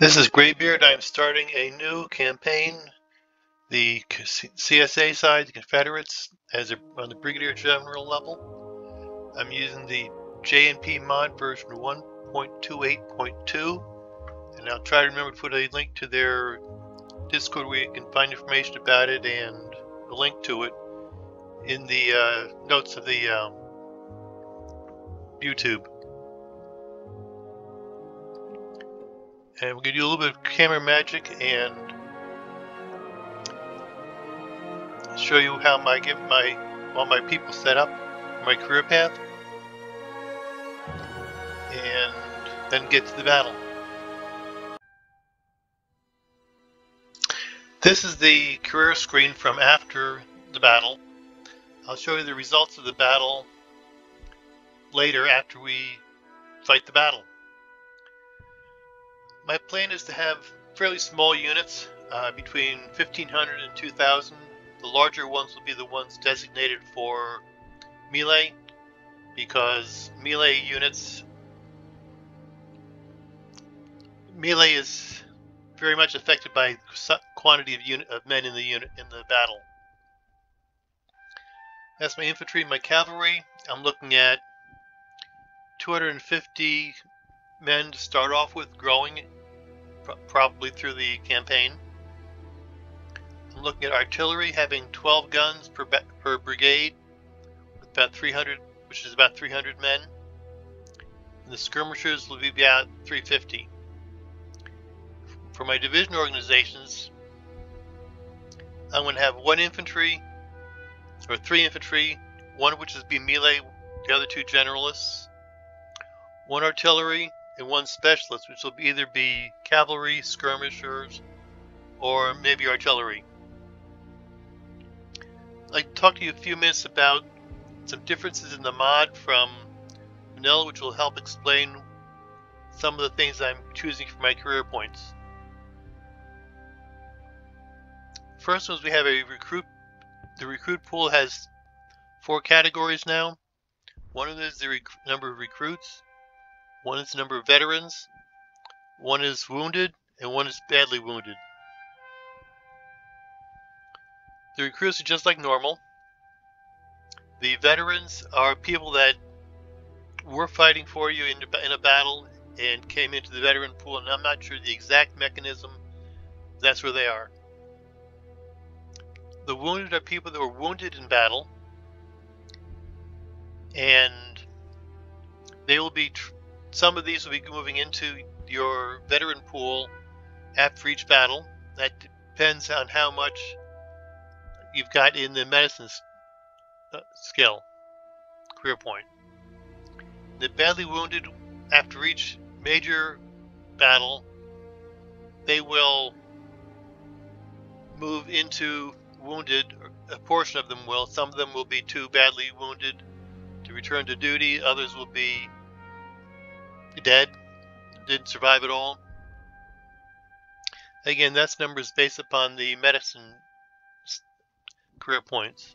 This is Greybeard. I'm starting a new campaign. The CSA side, the Confederates, as a, on the Brigadier General level. I'm using the J&P mod version 1.28.2, and I'll try to remember to put a link to their Discord where you can find information about it and a link to it in the uh, notes of the um, YouTube. And we're going to do a little bit of camera magic and show you how I get my all my people set up my career path and then get to the battle. This is the career screen from after the battle. I'll show you the results of the battle later after we fight the battle. My plan is to have fairly small units, uh, between 1500 and 2000. The larger ones will be the ones designated for melee, because melee units melee is very much affected by quantity of unit of men in the unit in the battle. That's my infantry, my cavalry. I'm looking at 250 men to start off with, growing probably through the campaign. I'm looking at artillery having 12 guns per, per brigade, with about 300, which is about 300 men. And the skirmishers will be about 350. For my division organizations, I'm going to have one infantry, or three infantry, one of which is be melee, the other two generalists, one artillery, and one specialist, which will either be cavalry, skirmishers, or maybe artillery. I'd like to talk to you a few minutes about some differences in the mod from vanilla, which will help explain some of the things I'm choosing for my career points. First was we have a recruit. The recruit pool has four categories now. One of them is the number of recruits. One is number of veterans, one is wounded, and one is badly wounded. The recruits are just like normal. The veterans are people that were fighting for you in, in a battle and came into the veteran pool, and I'm not sure the exact mechanism. That's where they are. The wounded are people that were wounded in battle, and they will be some of these will be moving into your veteran pool after each battle. That depends on how much you've got in the medicine uh, skill, career point. The badly wounded, after each major battle, they will move into wounded. A portion of them will. Some of them will be too badly wounded to return to duty. Others will be dead, didn't survive at all. Again, that's numbers based upon the medicine career points.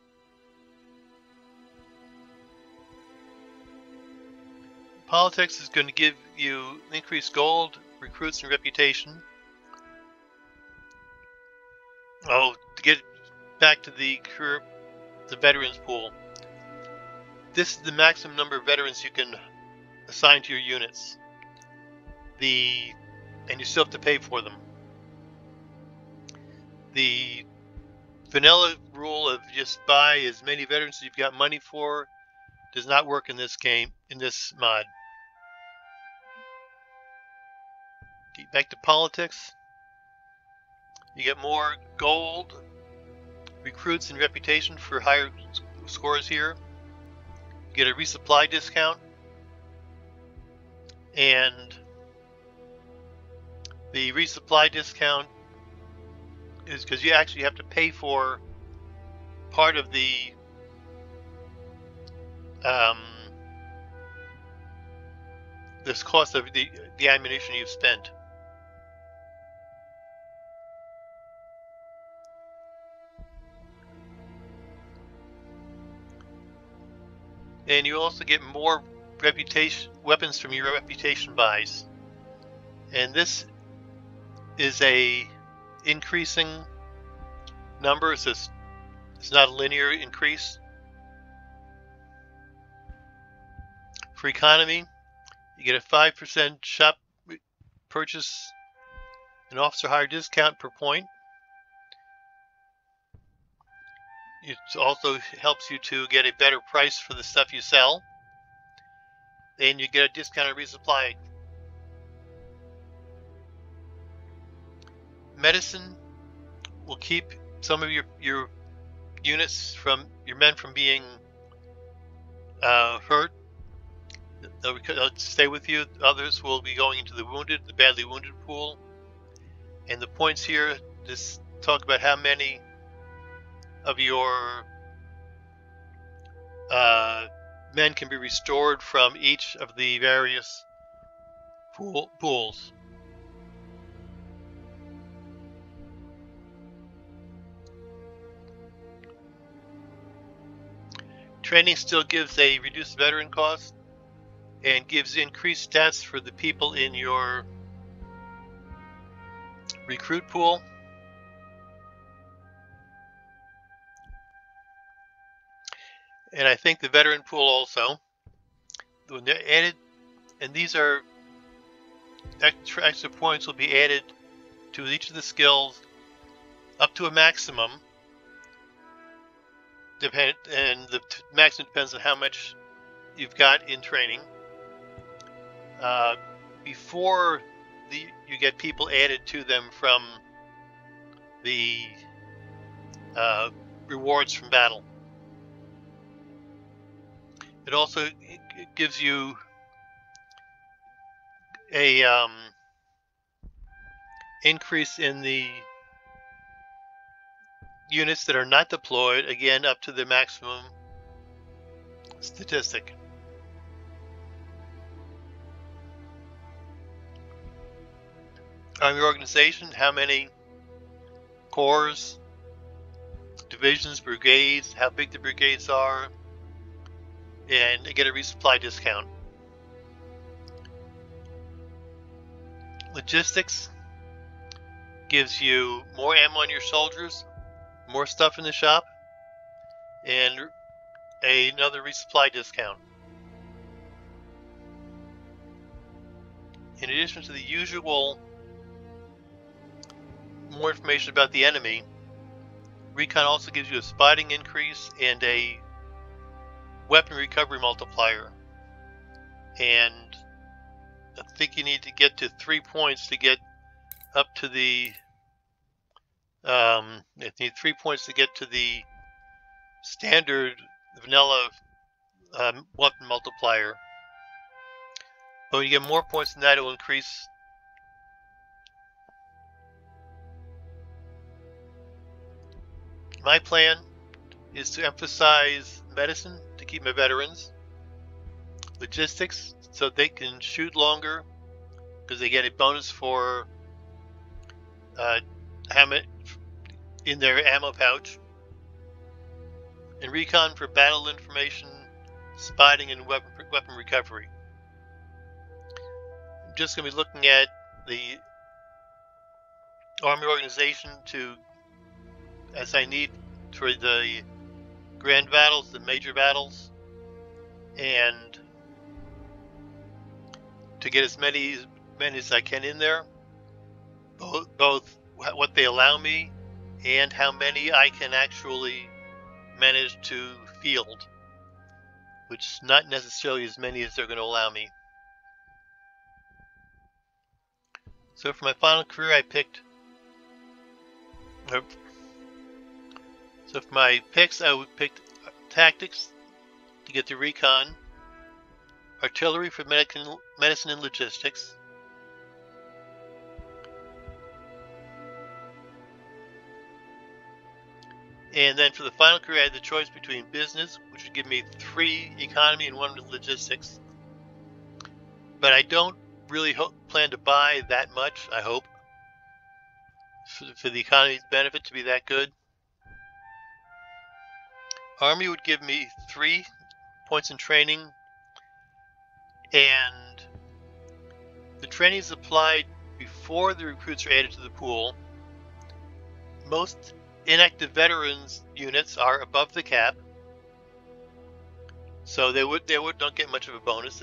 Politics is going to give you increased gold, recruits, and reputation. Oh, to get back to the career, the veterans pool. This is the maximum number of veterans you can assigned to your units. The and you still have to pay for them. The vanilla rule of just buy as many veterans as you've got money for does not work in this game, in this mod. Get back to politics. You get more gold, recruits, and reputation for higher scores here. You get a resupply discount and the resupply discount is because you actually have to pay for part of the um, this cost of the, the ammunition you've spent. And you also get more reputation weapons from your reputation buys. And this is a increasing number. It's, just, it's not a linear increase. For economy, you get a 5% shop purchase and officer hire discount per point. It also helps you to get a better price for the stuff you sell. And you get a discounted resupply. Medicine will keep some of your, your units from your men from being uh, hurt. They'll, they'll stay with you. Others will be going into the wounded, the badly wounded pool. And the points here just talk about how many of your uh, men can be restored from each of the various pool, pools. Training still gives a reduced veteran cost and gives increased stats for the people in your recruit pool. And I think the veteran pool also. When they're added, and these are extra, extra points will be added to each of the skills up to a maximum. Depend, and the maximum depends on how much you've got in training. Uh, before the, you get people added to them from the uh, rewards from battle. It also gives you a um, increase in the units that are not deployed, again up to the maximum statistic. on your organization, how many corps, divisions, brigades, how big the brigades are, and get a resupply discount. Logistics gives you more ammo on your soldiers, more stuff in the shop, and another resupply discount. In addition to the usual more information about the enemy, Recon also gives you a spotting increase and a weapon recovery multiplier. And I think you need to get to three points to get up to the. Um, you need three points to get to the standard vanilla um, weapon multiplier. But when you get more points than that, it will increase My plan is to emphasize medicine to keep my veterans, logistics so they can shoot longer because they get a bonus for uh, in their ammo pouch, and recon for battle information, spotting, and weapon, weapon recovery. I'm just going to be looking at the Army organization to as I need for the grand battles, the major battles, and to get as many men as I can in there, both, both what they allow me and how many I can actually manage to field, which is not necessarily as many as they're going to allow me. So for my final career, I picked, so for my picks, I would pick tactics to get the recon, artillery for medicine, medicine and logistics, And then for the final career, I had the choice between business, which would give me three economy and one logistics. But I don't really plan to buy that much, I hope, for, for the economy's benefit to be that good. Army would give me three points in training, and the training is applied before the recruits are added to the pool. Most inactive veterans units are above the cap, so they would they would don't get much of a bonus.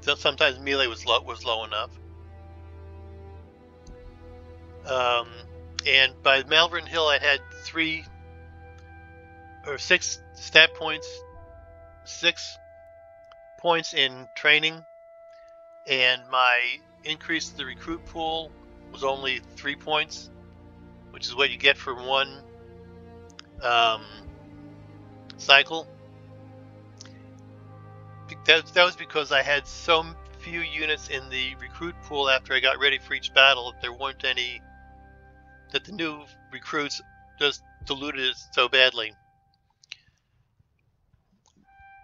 Sometimes melee was low was low enough. Um, and by Malvern Hill, I had three or six stat points, six points in training, and my increase to the recruit pool was only three points, which is what you get from one um, cycle. That, that was because I had so few units in the recruit pool after I got ready for each battle that there weren't any that the new recruits just diluted it so badly.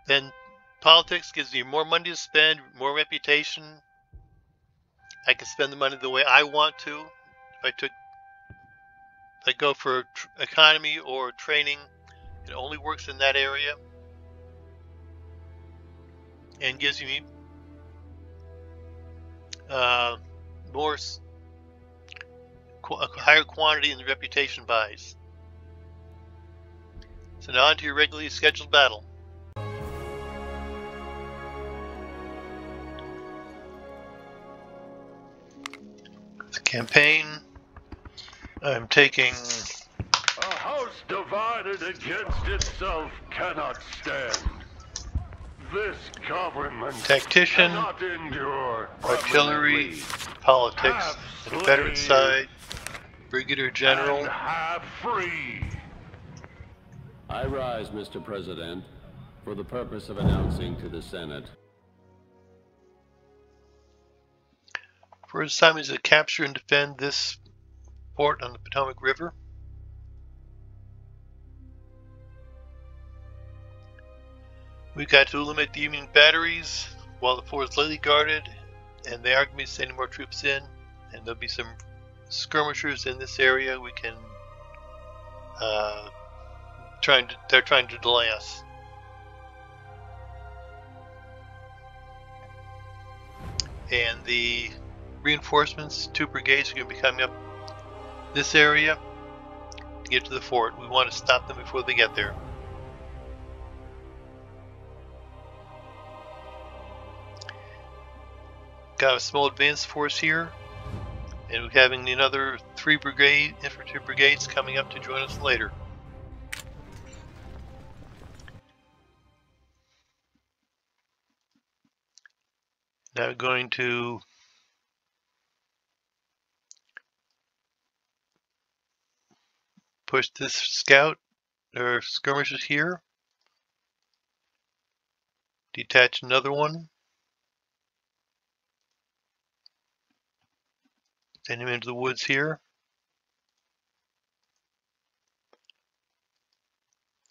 Then politics gives me more money to spend, more reputation. I can spend the money the way I want to. If I took, I go for economy or training, it only works in that area and gives me uh, more a higher quantity in the reputation buys. So now on to your regularly scheduled battle. Campaign. I'm taking. A house divided against itself cannot stand. This government tactician, cannot endure artillery, politics, Confederate side, Brigadier General. free. I rise, Mr. President, for the purpose of announcing to the Senate. First time is to capture and defend this port on the Potomac River. We've got to eliminate the Union batteries while the fort is lightly guarded, and they aren't going to be sending more troops in, and there'll be some skirmishers in this area, we can uh, trying to, they're trying to delay us. And the reinforcements, two brigades, are going to be coming up this area to get to the fort. We want to stop them before they get there. Got a small advance force here and we're having another three brigade infantry brigades coming up to join us later. Now going to push this scout or skirmishers here. Detach another one. Send him into the woods here.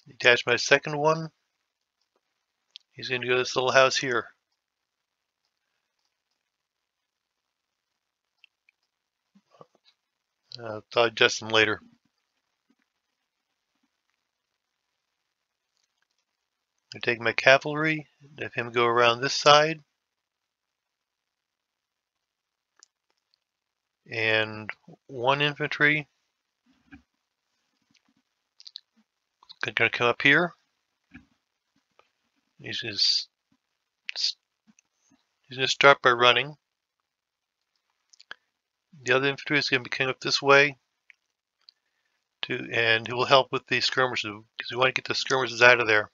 Detach my second one. He's going to go to this little house here. I'll adjust him later. I take my cavalry, have him go around this side. and one infantry. Going to come up here. He's just he's going to start by running. The other infantry is going to be coming up this way. To and he will help with the skirmishers because we want to get the skirmishers out of there.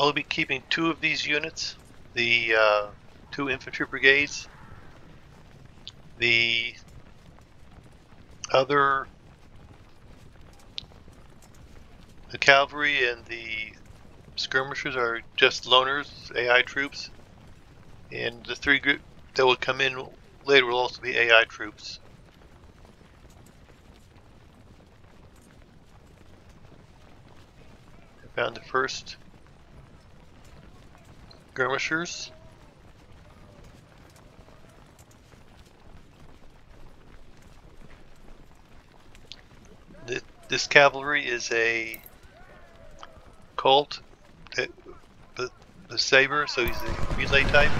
I will be keeping two of these units, the uh, two infantry brigades. The other, the cavalry and the skirmishers are just loners, AI troops. And the three group that will come in later will also be AI troops. I found the first skirmishers. Th- This cavalry is a Colt, the, the, saber, so he's a relay type.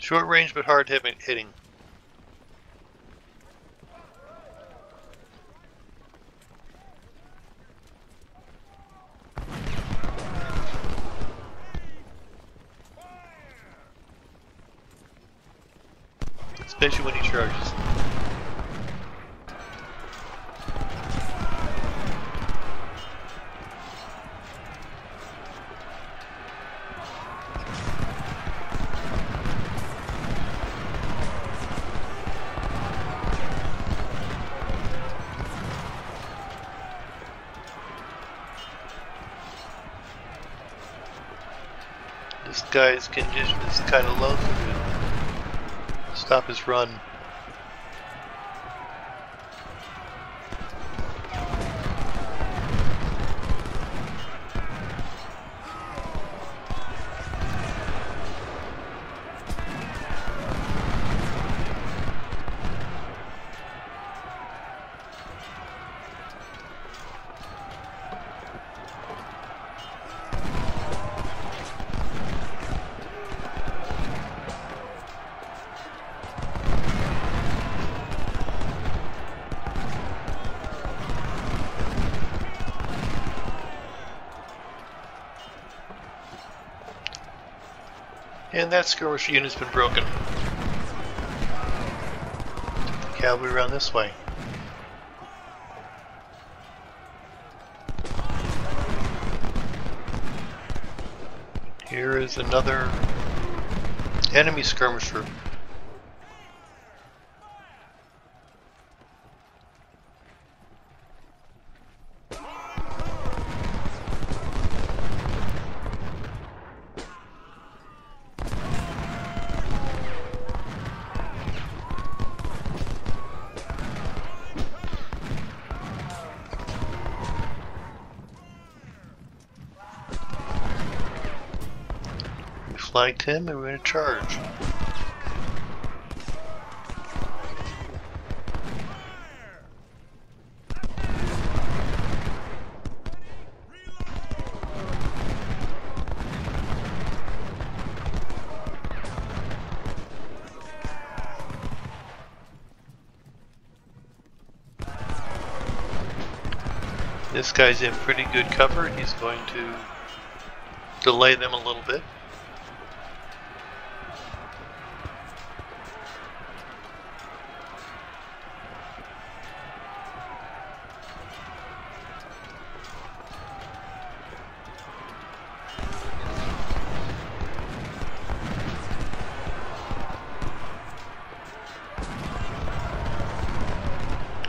Short range but hard hitting. hitting. Especially when he charges. This guy's condition is kind of low, we can stop his run. That skirmish unit's been broken. Cavalry around this way. Here is another enemy skirmisher. We flagged him and we're to charge. This guy's in pretty good cover. He's going to delay them a little bit.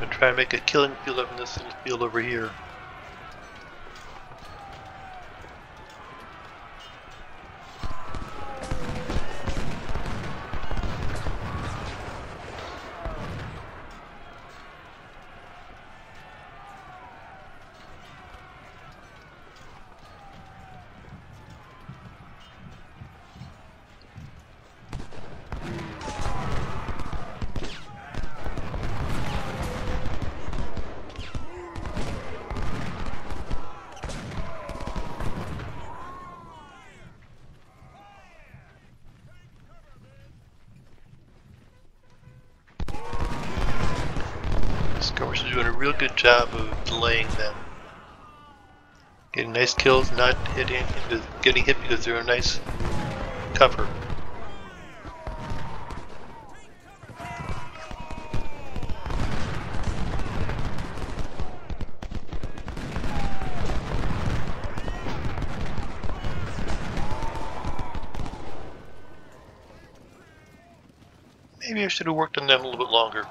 And try and make a killing field of this little field over here. Skirmish is doing a real good job of delaying them. Getting nice kills, not hitting, getting hit because they're a nice cover. Maybe I should have worked on them a little bit longer.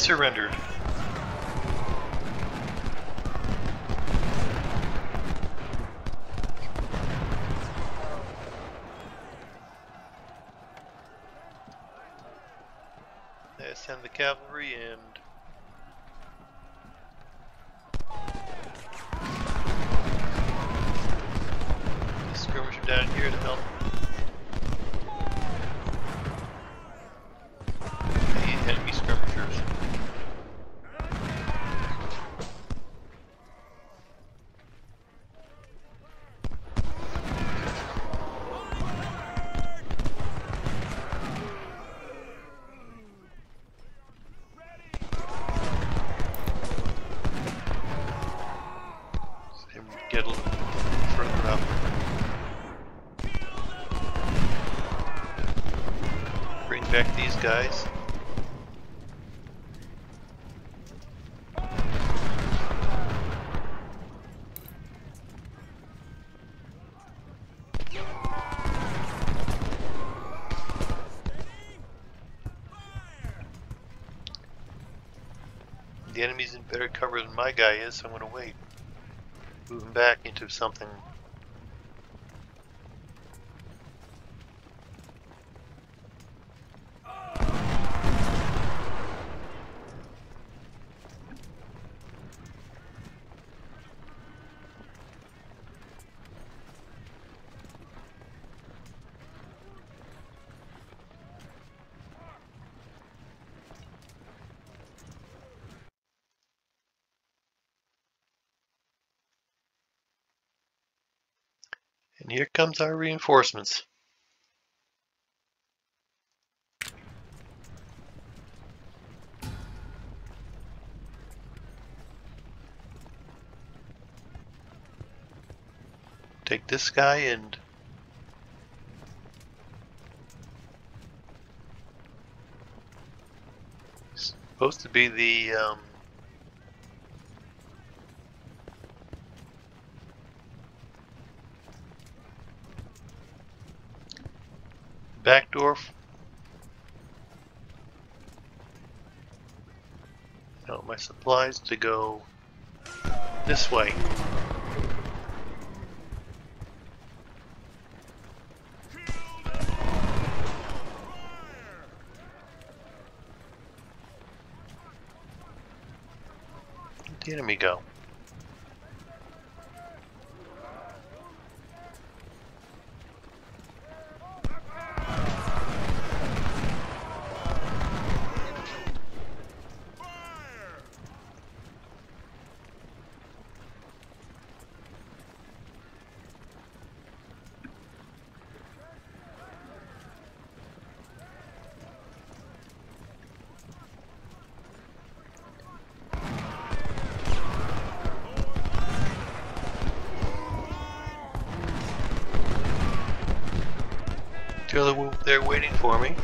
Surrendered. They send the cavalry and the skirmisher down here to help the enemy skirmishers. See him get a little further up. Bring back these guys. The enemy's in better cover than my guy is, so I'm gonna wait. Move him back into something. And here comes our reinforcements. Take this guy and supposed to be the um, supplies to go this way. Where'd the enemy go? They're, the- they're waiting for me.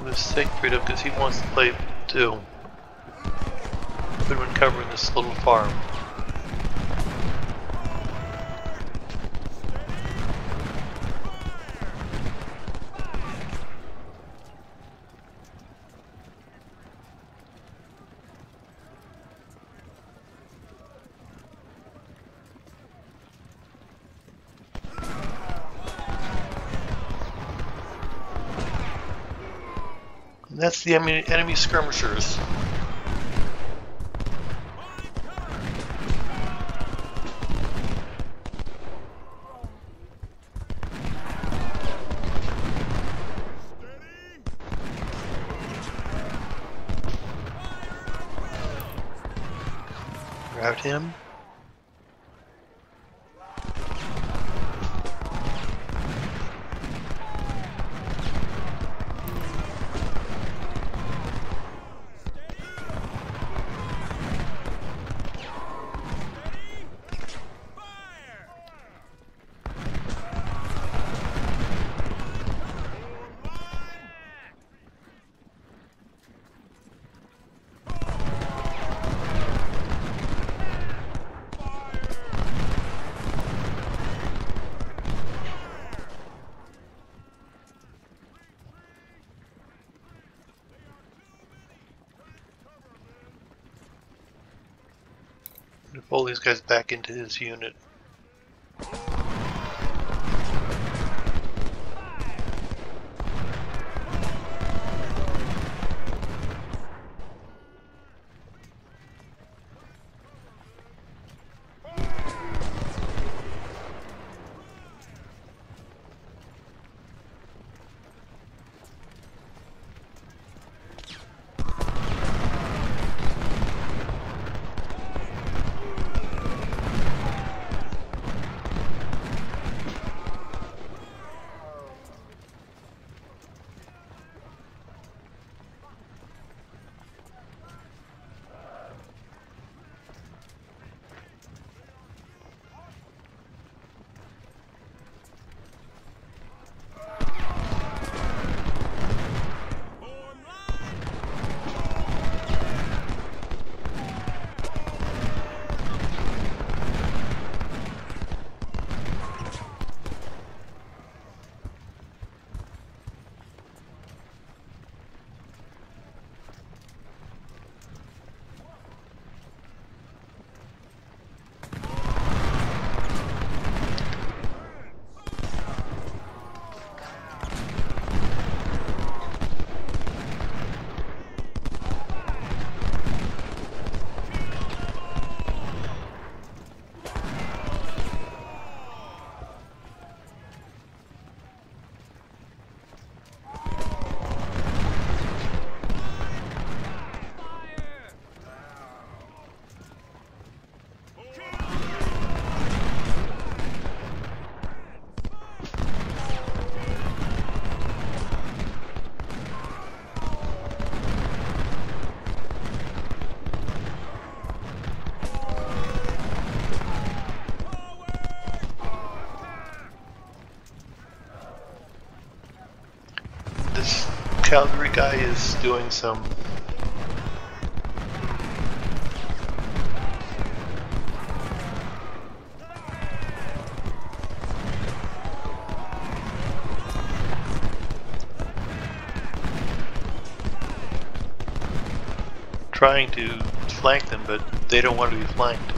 I'm gonna Siegfried up he wants to play too. We've been covering this little farm. The enemy, enemy skirmishers. about him. Pull these guys back into his unit. Guy is doing some trying to flank them, but they don't want to be flanked.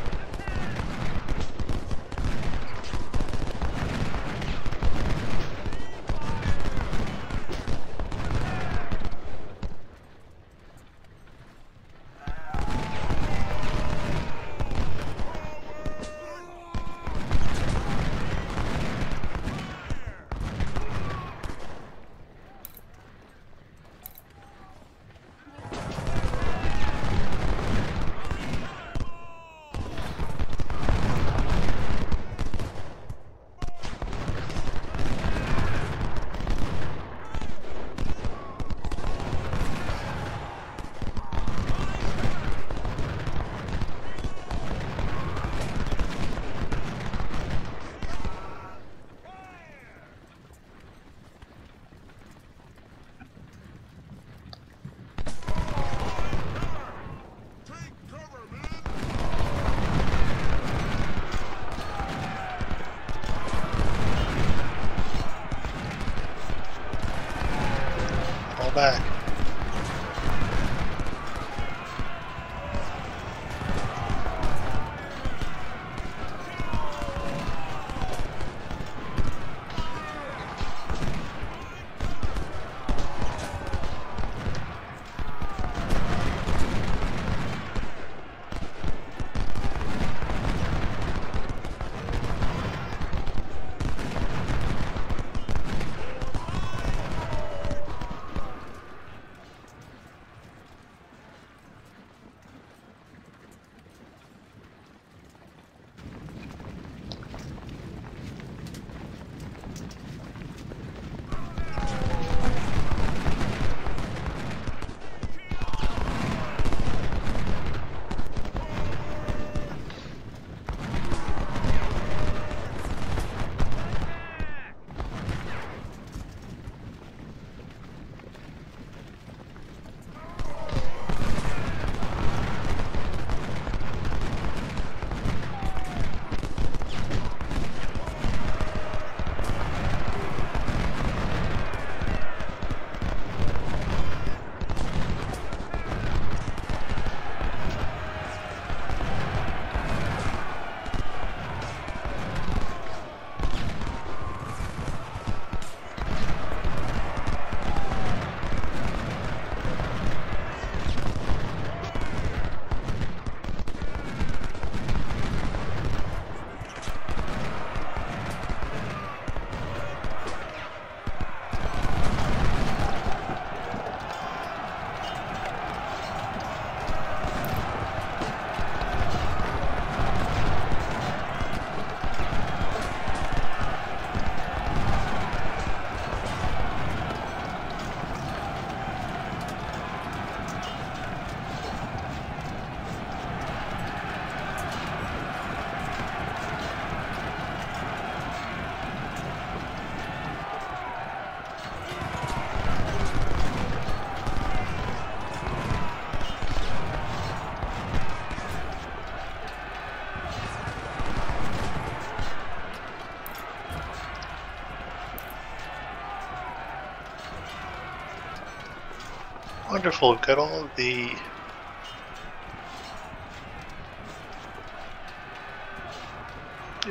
Wonderful. Got all the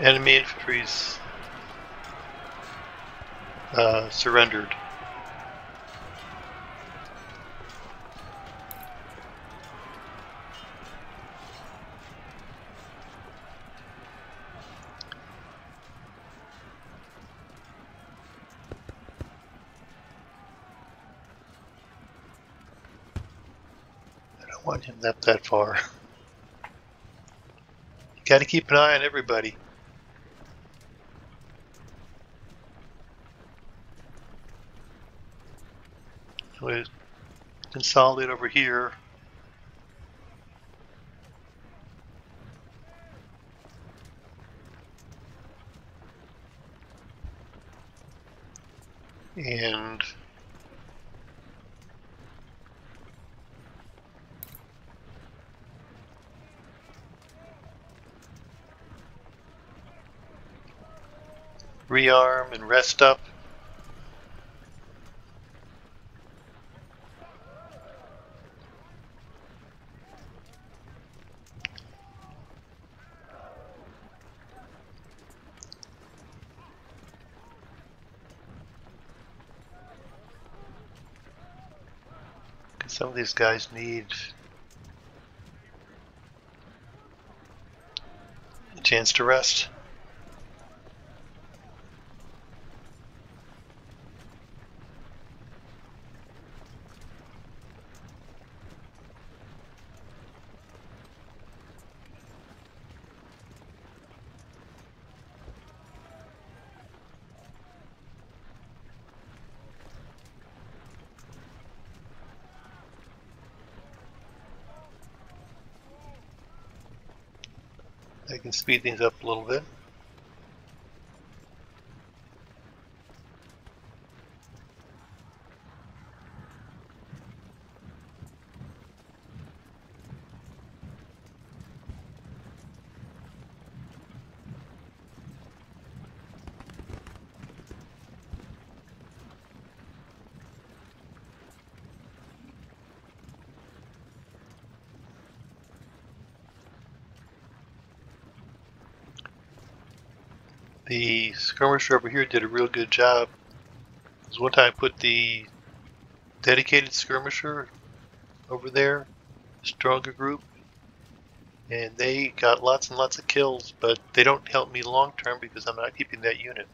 enemy infantry's uh, surrendered. Want him up that far. You gotta keep an eye on everybody. We consolidate over here. And rearm and rest up. Some of these guys need a chance to rest. I speed things up a little bit. Skirmisher over here did a real good job. Because one time I put the dedicated skirmisher over there, stronger group, and they got lots and lots of kills, but they don't help me long term because I'm not keeping that unit.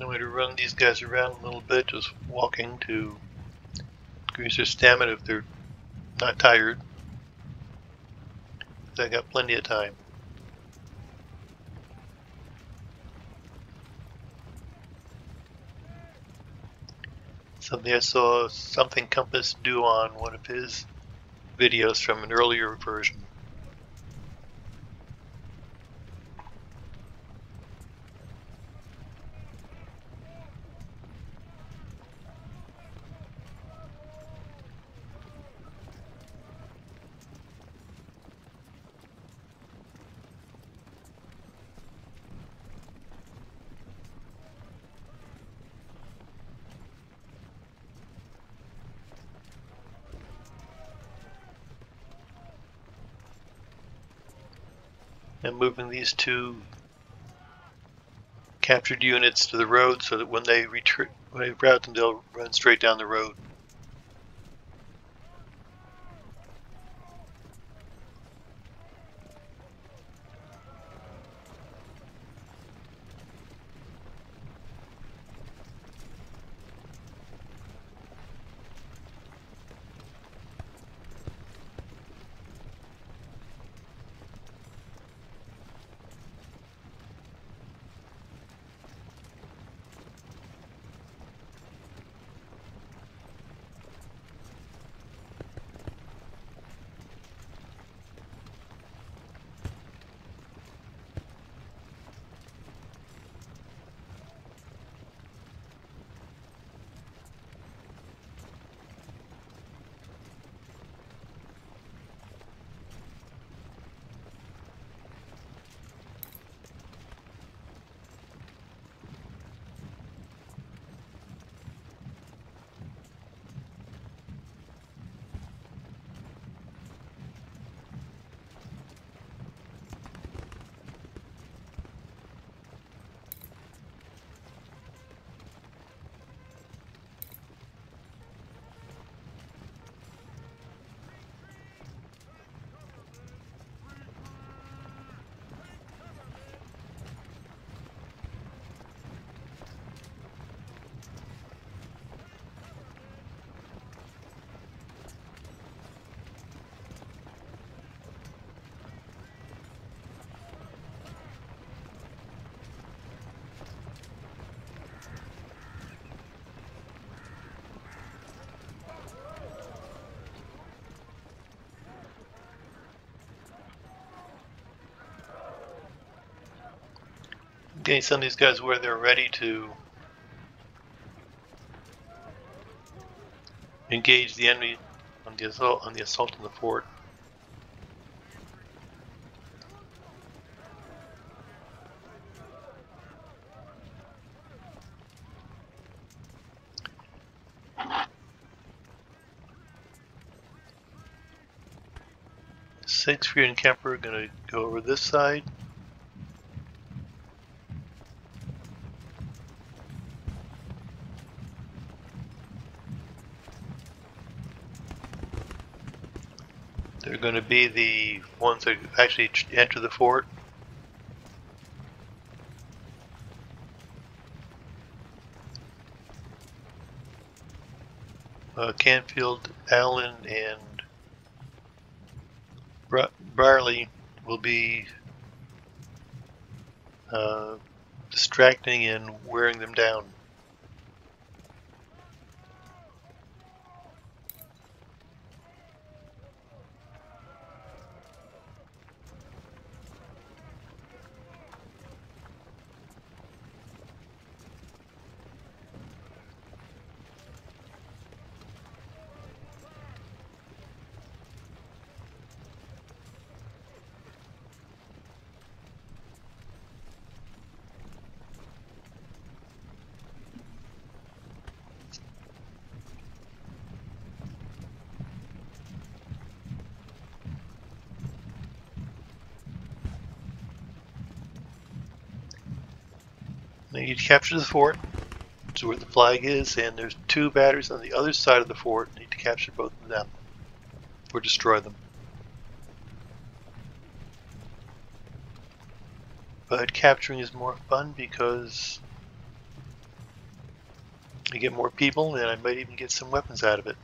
I'm going to run these guys around a little bit, just walking to increase their stamina if they're not tired. I got plenty of time. Something I saw something Compass do on one of his videos from an earlier version. Moving these two captured units to the road so that when they retreat, when they route them, they'll run straight down the road. Getting some of these guys where they're ready to engage the enemy on the assault on the assault on the fort. Siegfried and Kemper are going to go over this side. They're going to be the ones that actually enter the fort. Uh, Canfield, Allen, and Brierley will be uh, distracting and wearing them down. You capture the fort, to where the flag is, and there's two batteries on the other side of the fort. Need to capture both of them, or destroy them. But capturing is more fun because I get more people, and I might even get some weapons out of it.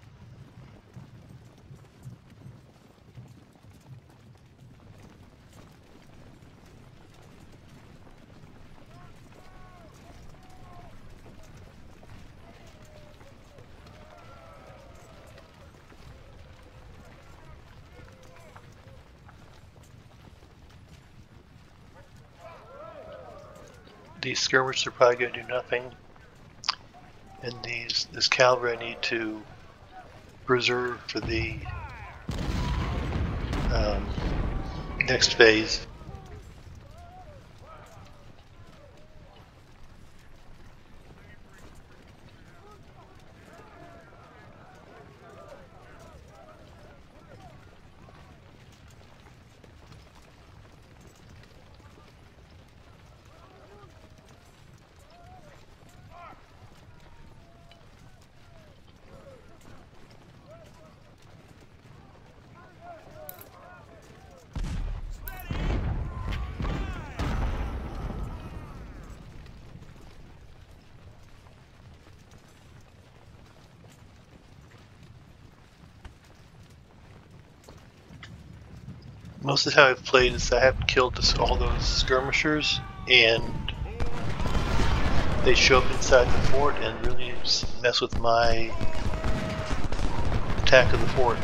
These skirmishers are probably going to do nothing. And these this cavalry I need to preserve for the um, next phase. Most of the time I've played is I haven't killed all those skirmishers, and they show up inside the fort and really mess with my attack of the fort.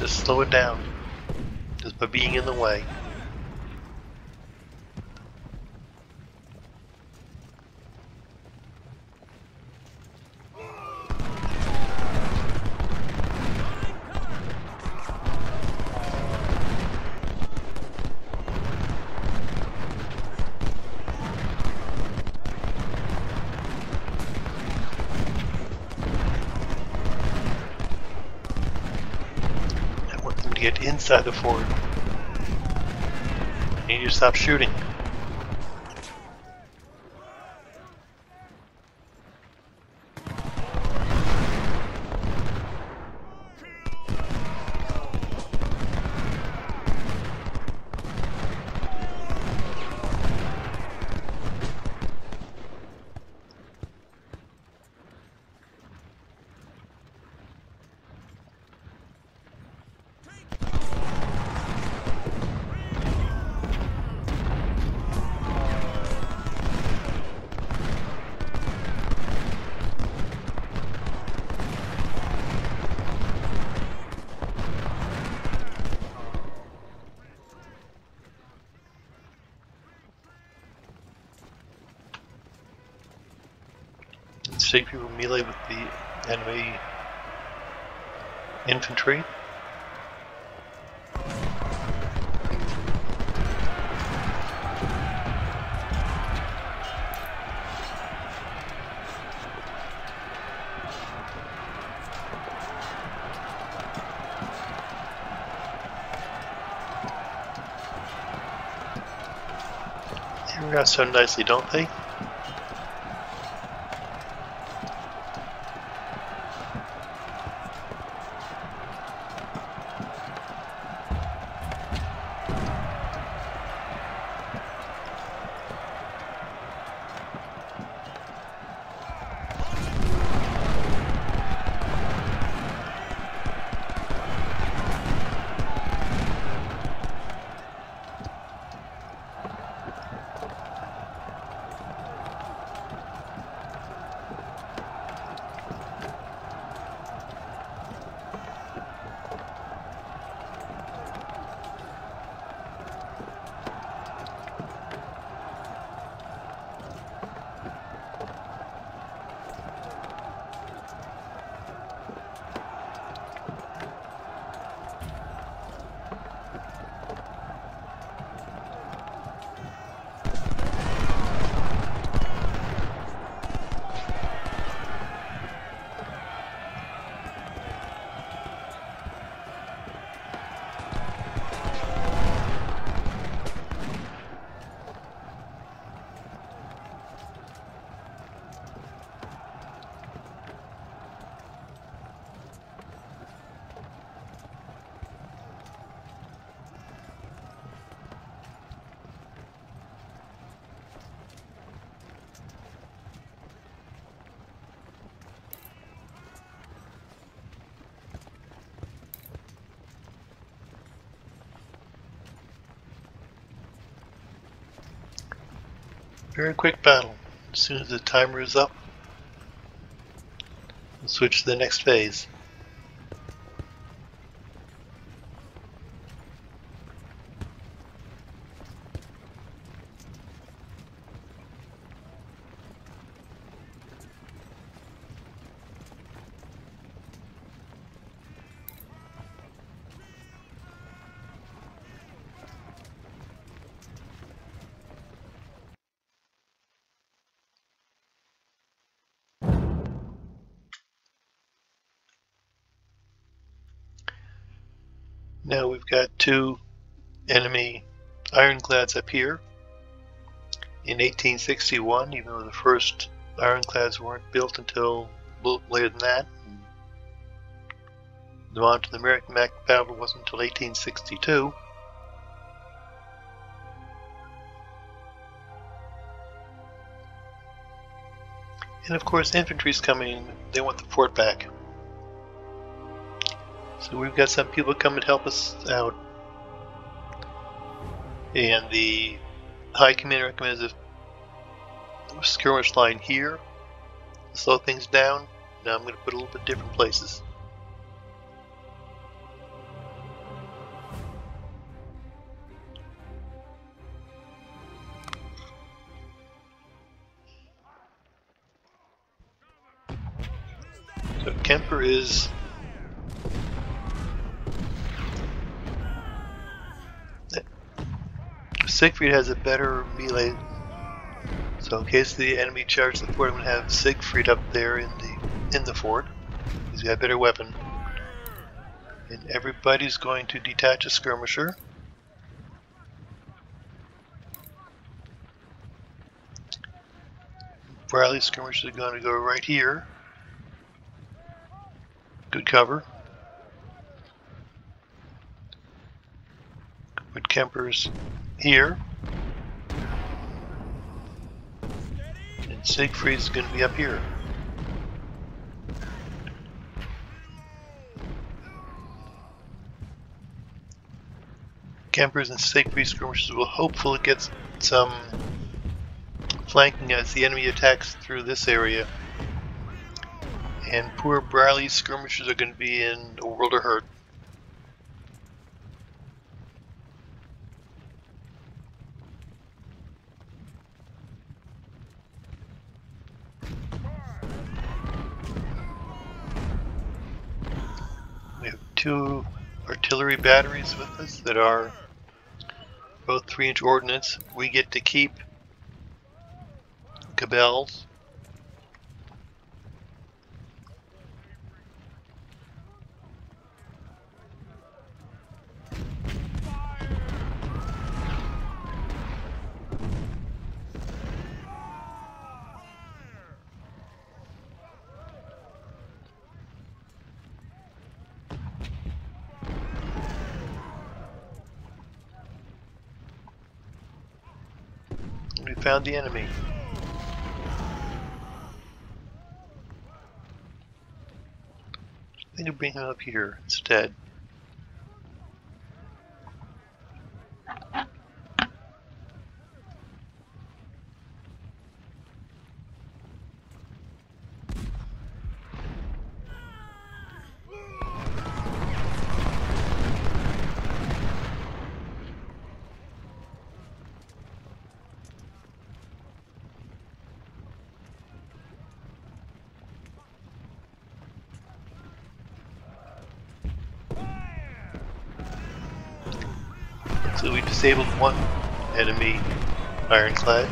Just slow it down, just by being in the way. get inside the fort. You need to stop shooting. Take people melee with the enemy infantry. They work out so nicely, don't they? Very quick battle. As soon as the timer is up, we'll switch to the next phase. Two enemy ironclads here. In 1861, even though the first ironclads weren't built until a little later than that, the Mont the Merrimack battle wasn't until 1862. And of course, infantry's coming, they want the fort back. So we've got some people coming to help us out. And the High Command recommends a skirmish line here to slow things down. Now I'm going to put a little bit different places. So Kemper is Siegfried has a better melee, so in case the enemy charges the fort, I'm gonna have Siegfried up there in the in the fort. He's got a better weapon, and everybody's going to detach a skirmisher. Bradley skirmishers are going to go right here. Good cover. Put Kempers here. And Siegfried's going to be up here. Kempers and Siegfried skirmishers will hopefully get some flanking as the enemy attacks through this area. And poor Bradley's skirmishers are going to be in a world of hurt. two artillery batteries with us that are both 3 inch ordnance. We get to keep Cabel's. Found the enemy. I think I'll bring him up here instead. So we disabled one enemy ironclad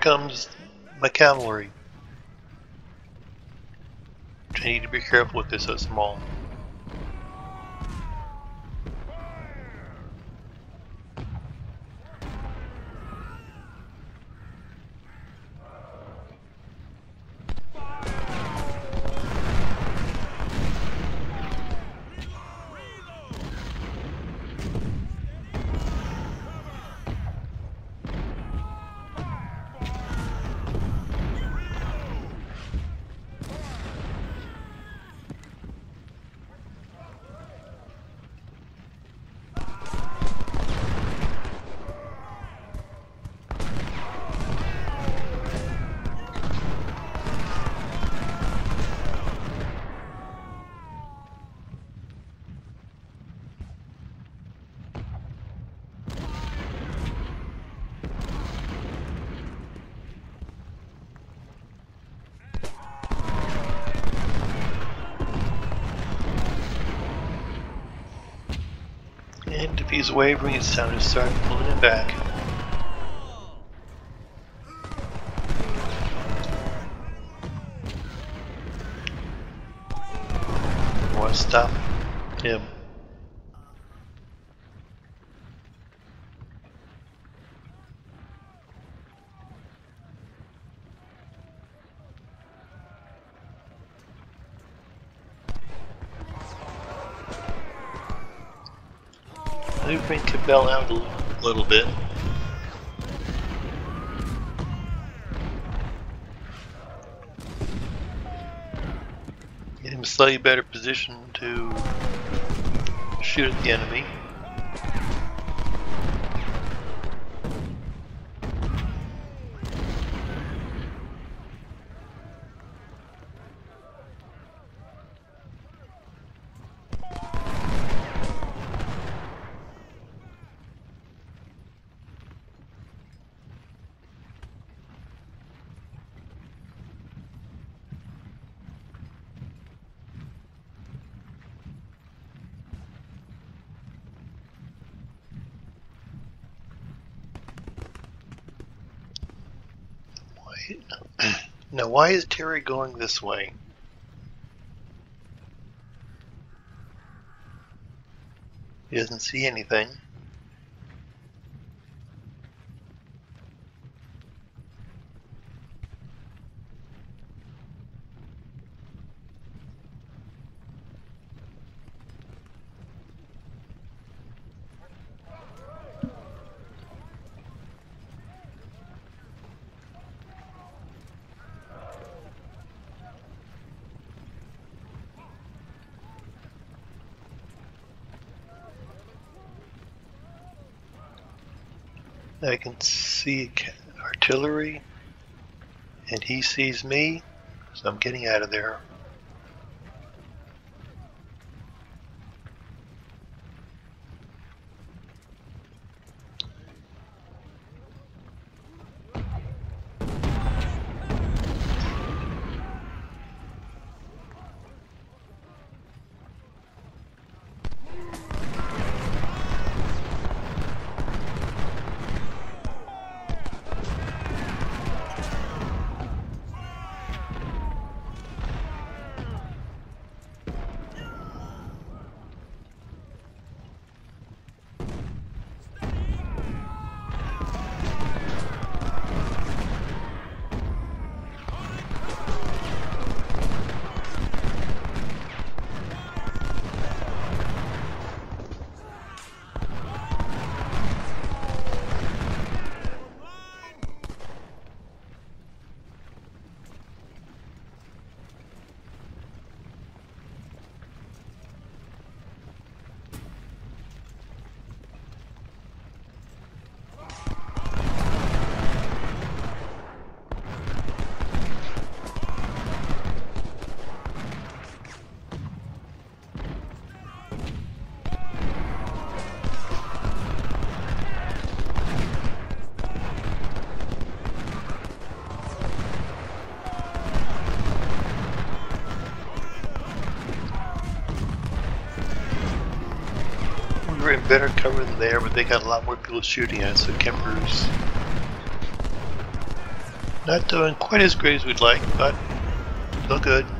comes my cavalry. I need to be careful with this so small. he's wavering, it's time to start pulling him back. One stop bring out a little bit. Get him a slightly better position to shoot at the enemy. Why- Now, why is Terry going this way? He doesn't see anything. I can see artillery, and he sees me, so I'm getting out of there. Better cover than there, but they got a lot more people shooting at us, so Kemper's not doing quite as great as we'd like, but still good.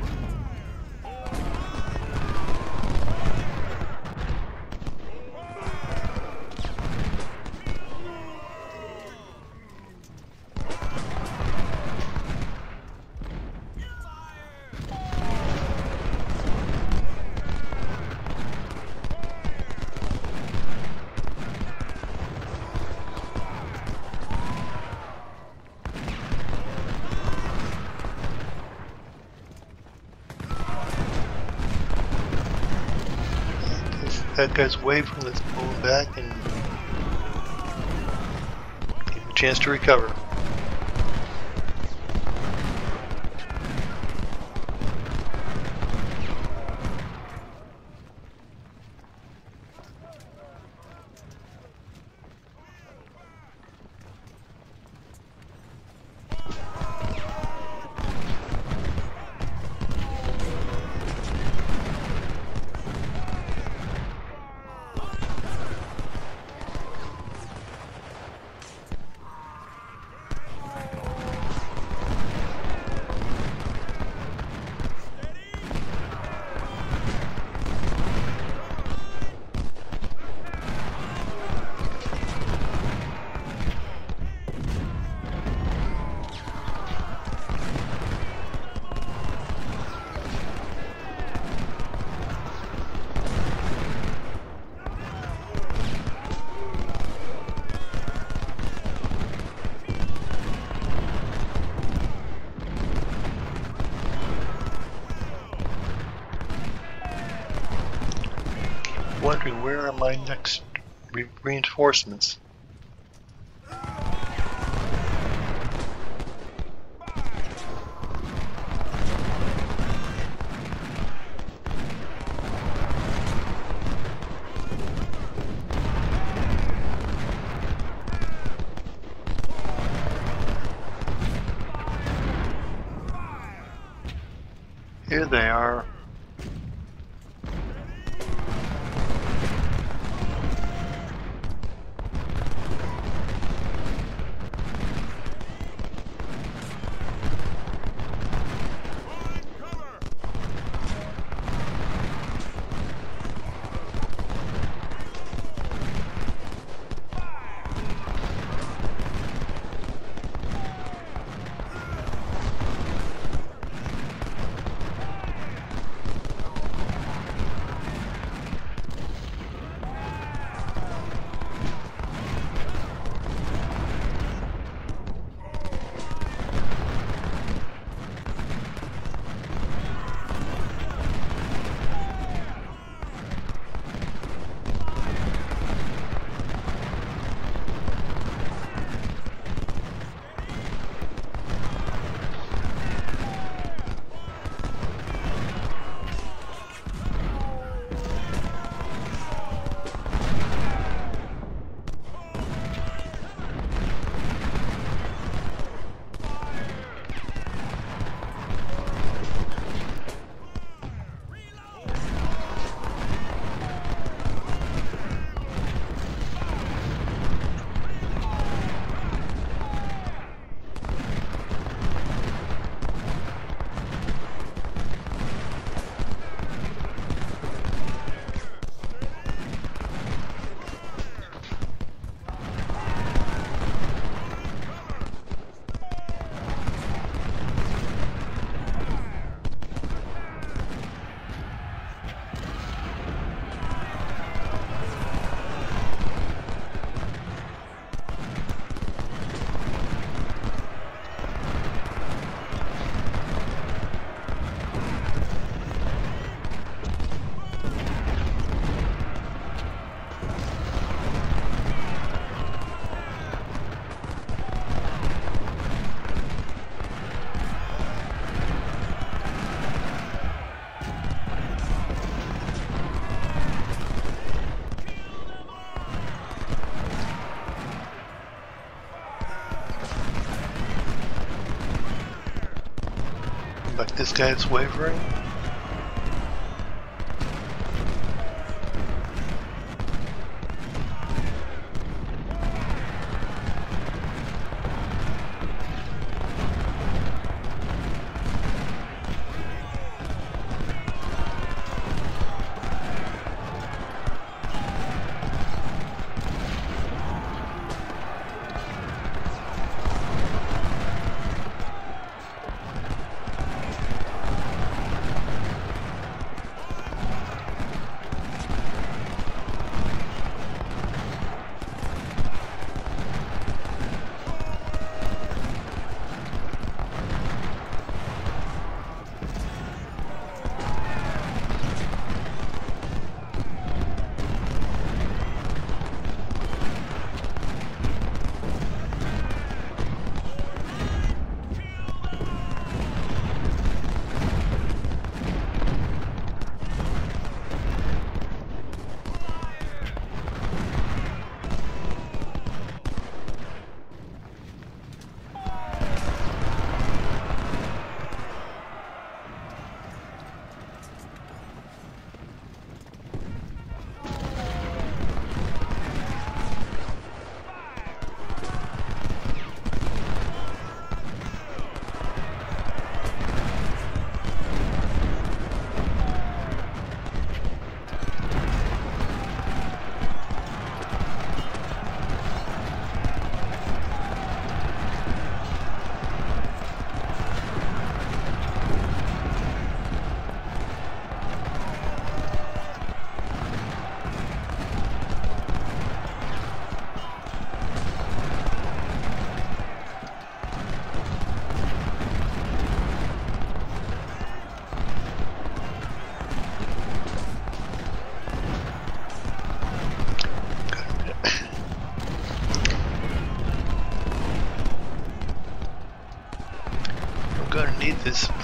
That guy's way from this pulling back and give him a chance to recover. Wondering where are my next re- reinforcements? This guy's wavering.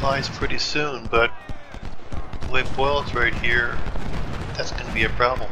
Supplies pretty soon, but way Boyle's right here, that's going to be a problem.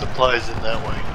Supplies in that way.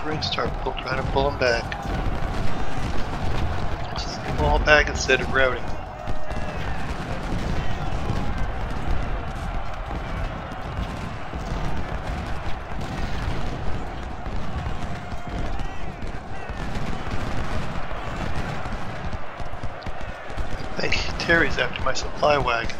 Wavering, start pull, trying to pull them back. Just pull them back instead of routing. Terry's after my supply wagon.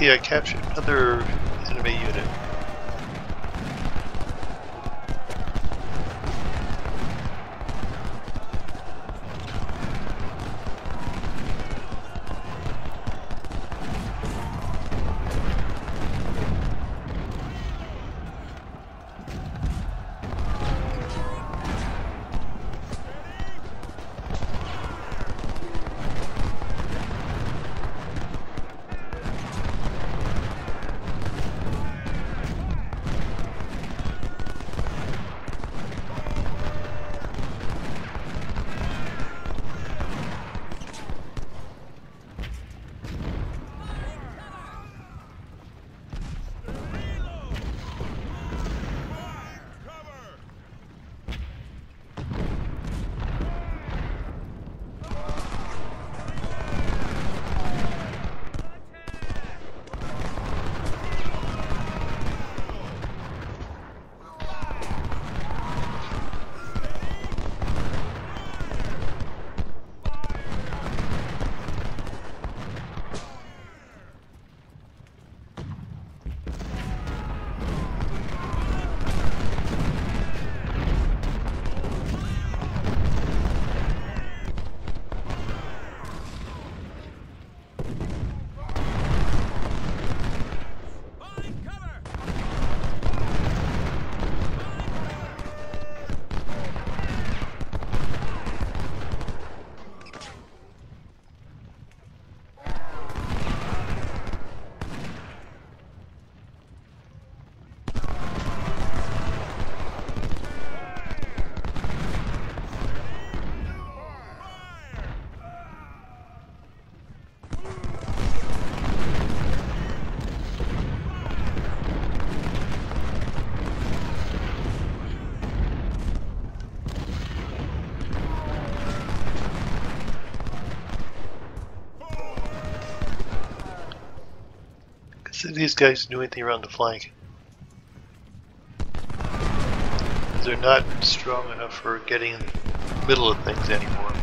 Yeah, captured another see these guys do anything around the flank. They're not strong enough for getting in the middle of things anymore.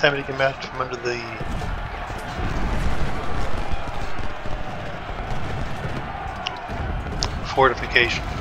Time to get out from under the fortification.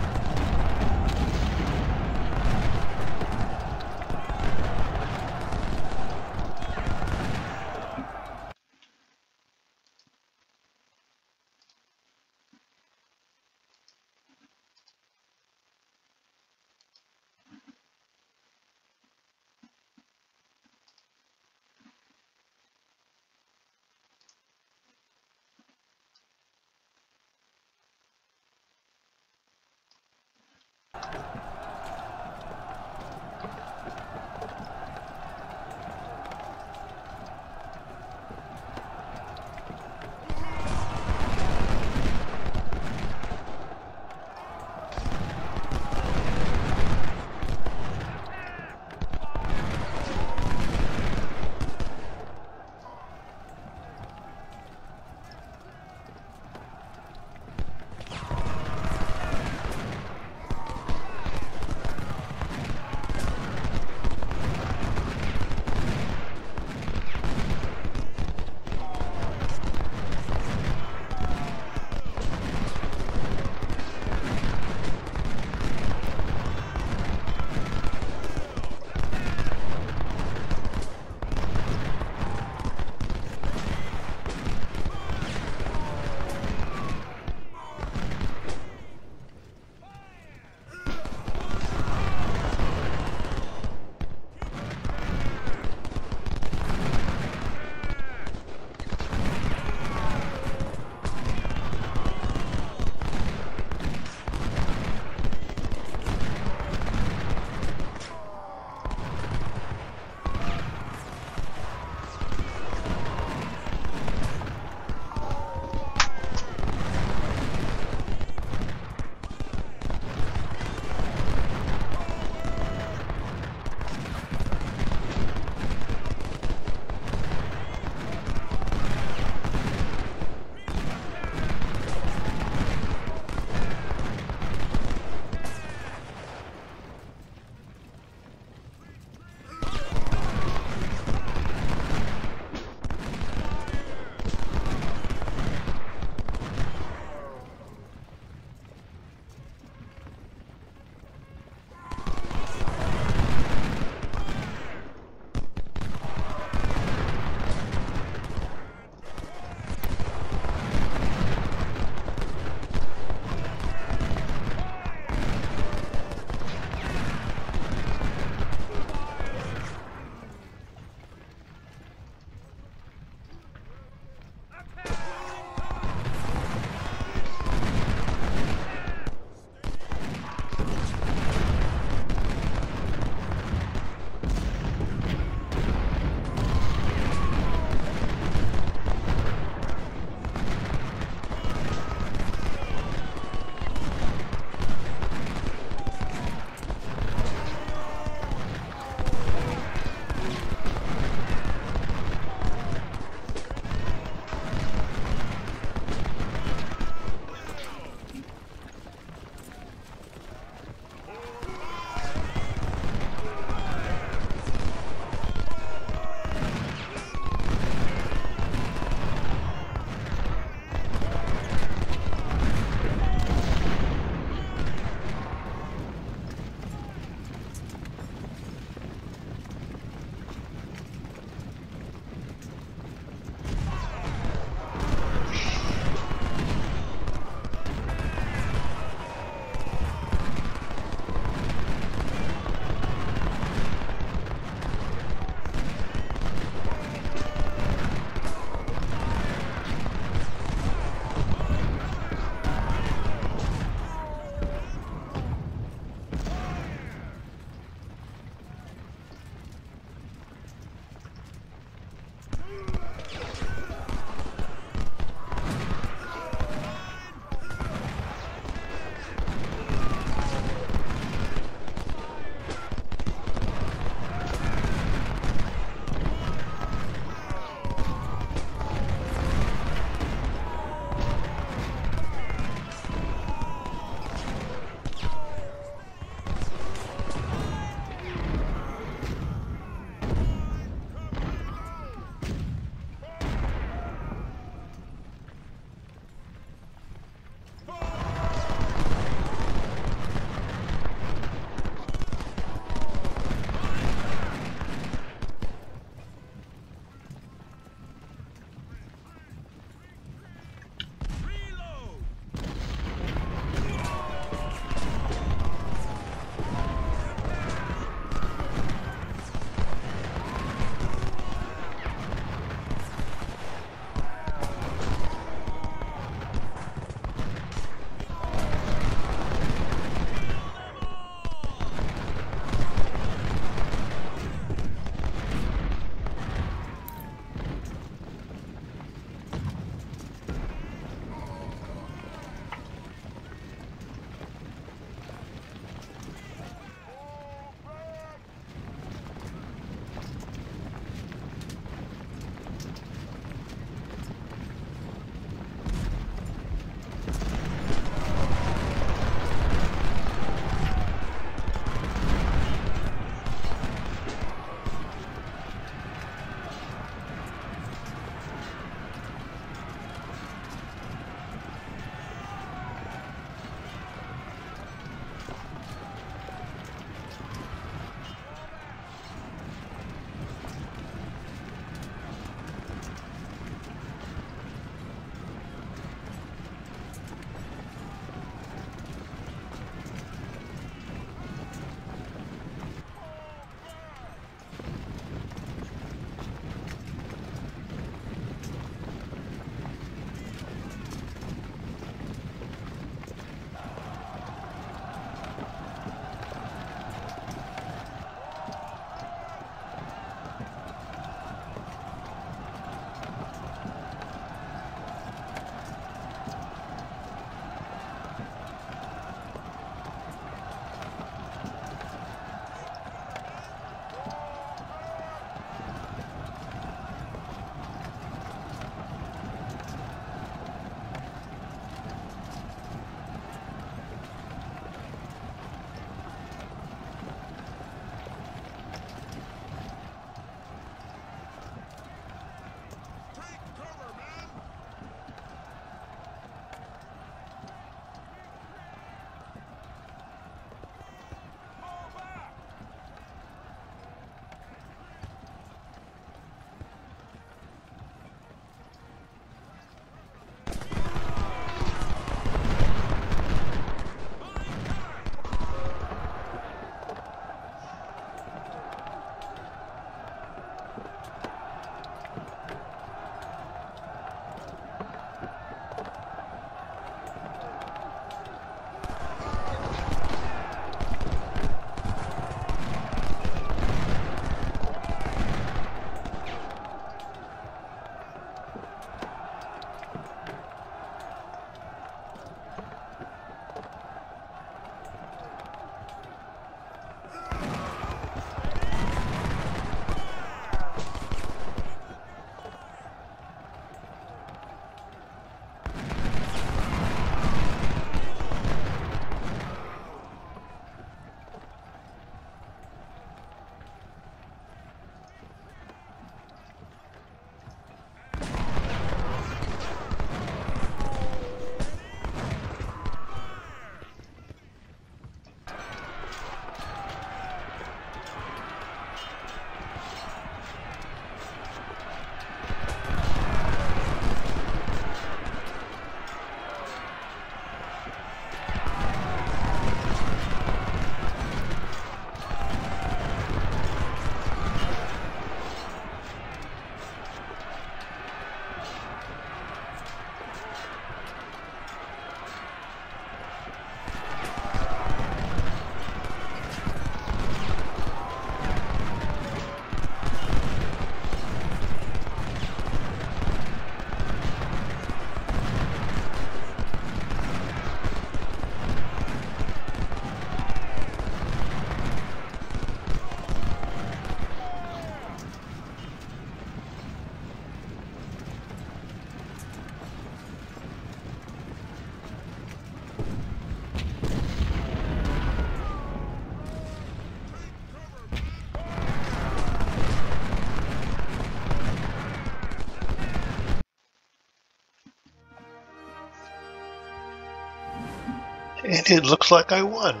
It looks like I won.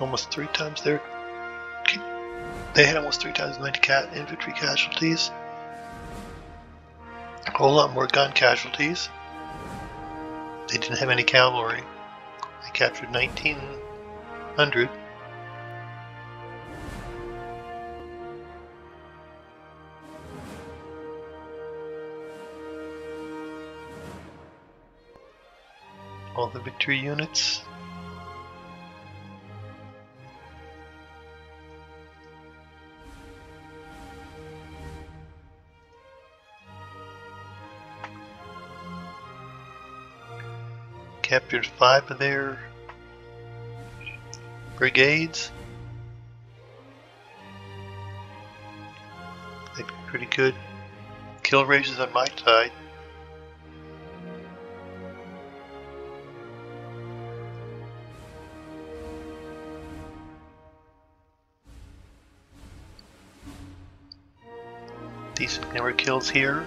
Almost three times their. They had almost three times as many cat infantry casualties. A whole lot more gun casualties. They didn't have any cavalry. They captured 1,900. Victory units. captured five of their brigades. They'd pretty good kill ratios on my side. Kills here.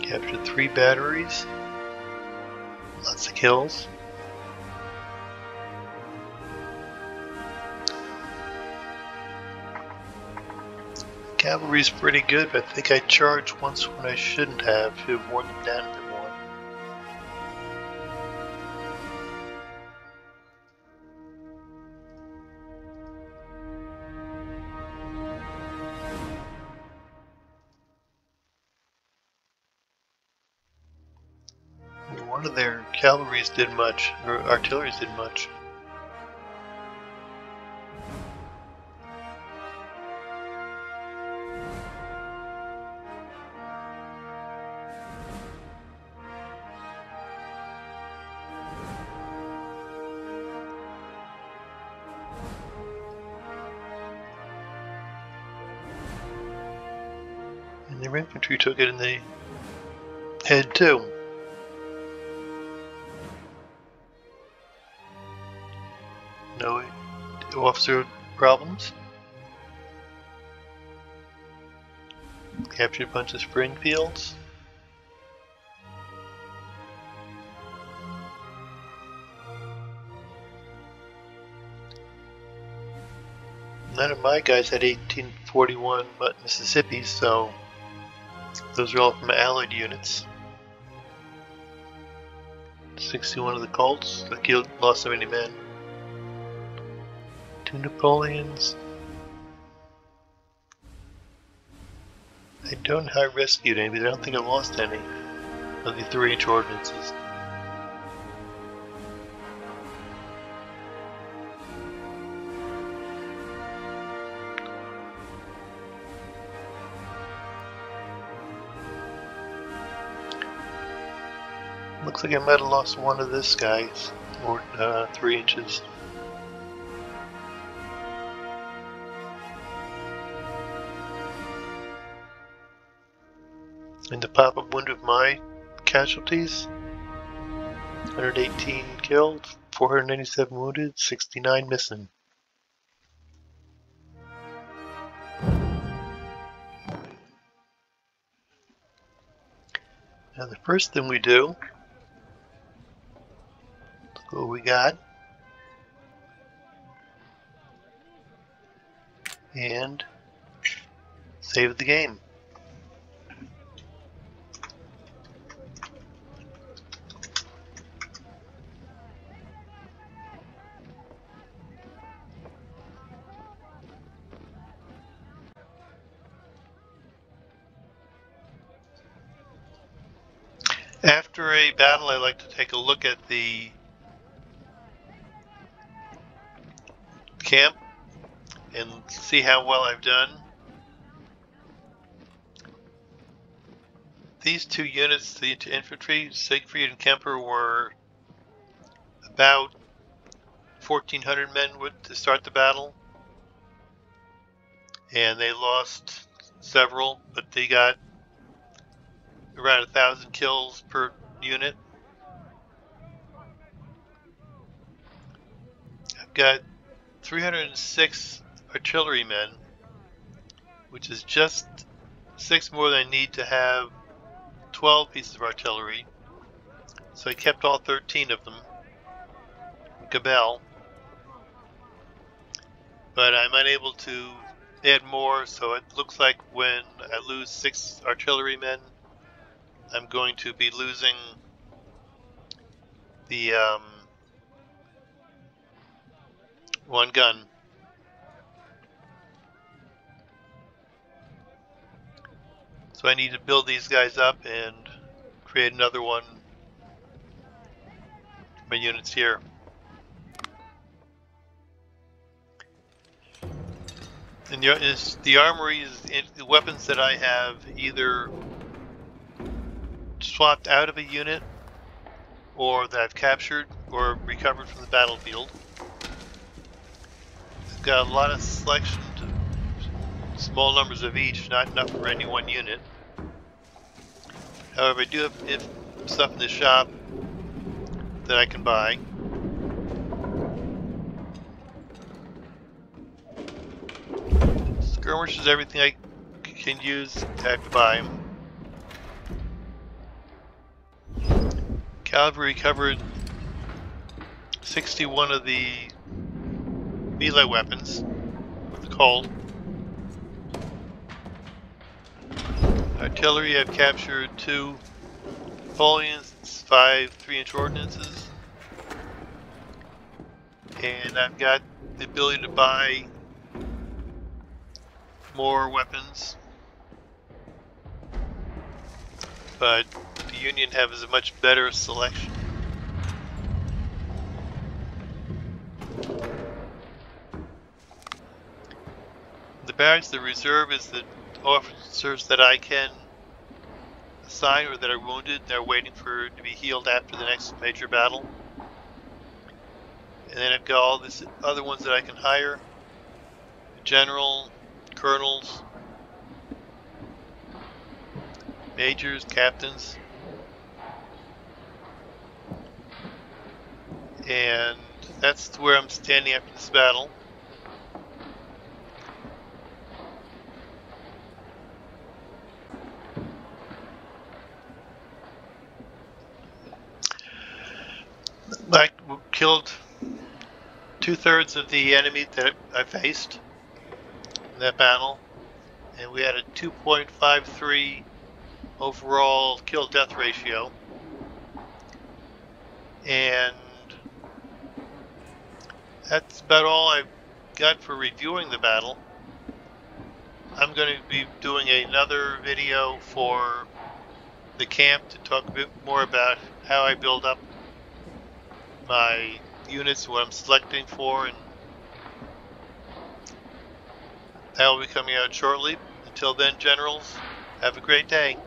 Captured three batteries. Lots of kills. Cavalry's pretty good, but I think I charged once when I shouldn't have. Have worn them down One of their cavalries did much, or artilleries did much. And their infantry took it in the head too. Officer problems. Captured a bunch of Springfields. None of my guys had 1841 but Mississippi, so those are all from Allied units. 61 of the Colts that killed, lost so many men. Two Napoleons. I don't know how I rescued any, but I don't think I lost any of the three inch ordinances. Looks like I might have lost one of this guy's, or uh, three inches. And the pop-up wound of my casualties 118 killed, 497 wounded, 69 missing. Now the first thing we do, look what we got. And save the game. Battle, I like to take a look at the camp and see how well I've done. These two units, the infantry, Siegfried and Kemper, were about 1,400 men to start the battle. And they lost several, but they got around a thousand kills per unit. I've got 306 artillerymen, which is just six more than I need to have 12 pieces of artillery. So I kept all 13 of them. Gabelle. But I'm unable to add more, so it looks like when I lose six artillerymen, I'm going to be losing the um, one gun. So I need to build these guys up and create another one. My units here. And the, is the armory is the weapons that I have either swapped out of a unit or that I've captured or recovered from the battlefield. It's got a lot of selection small numbers of each, not enough for any one unit. However, I do have if stuff in the shop that I can buy. Skirmish is everything I can use. I have to buy Cavalry covered 61 of the melee weapons with the Colt. Artillery, I've captured two Napoleons, five 3 inch ordnances. And I've got the ability to buy more weapons. But the Union has a much better selection. The barracks, the reserve is the officers that I can assign or that are wounded. They're waiting for to be healed after the next major battle. And then I've got all these other ones that I can hire. General, colonels, majors, captains. And that's where I'm standing after this battle. I killed two-thirds of the enemy that I faced in that battle. And we had a 2.53 overall kill-death ratio. And that's about all I've got for reviewing the battle. I'm going to be doing another video for the camp to talk a bit more about how I build up my units, what I'm selecting for, and that will be coming out shortly. Until then, generals, have a great day.